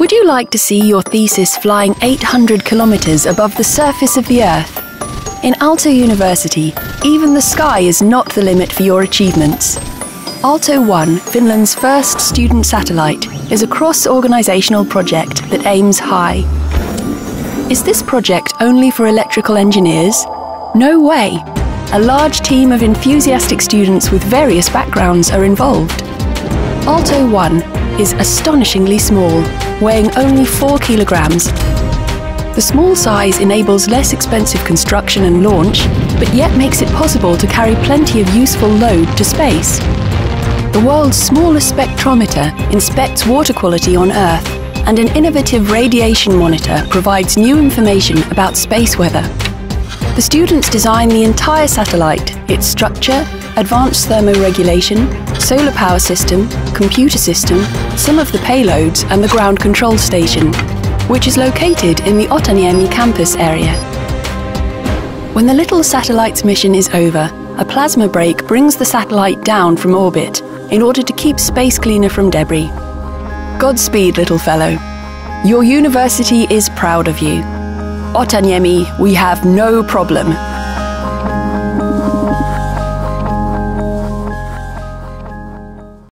Would you like to see your thesis flying 800 kilometers above the surface of the Earth? In Aalto University, even the sky is not the limit for your achievements. Aalto 1, Finland's first student satellite, is a cross-organisational project that aims high. Is this project only for electrical engineers? No way! A large team of enthusiastic students with various backgrounds are involved. Aalto 1 is astonishingly small, weighing only 4 kilograms. The small size enables less expensive construction and launch, but yet makes it possible to carry plenty of useful load to space. The world's smallest spectrometer inspects water quality on Earth, and an innovative radiation monitor provides new information about space weather. The students design the entire satellite, its structure, advanced thermoregulation, solar power system, computer system, some of the payloads and the ground control station, which is located in the Otaniemi campus area. When the little satellite's mission is over, a plasma brake brings the satellite down from orbit in order to keep space cleaner from debris. Godspeed, little fellow. Your university is proud of you. Otaniemi, we have no problem.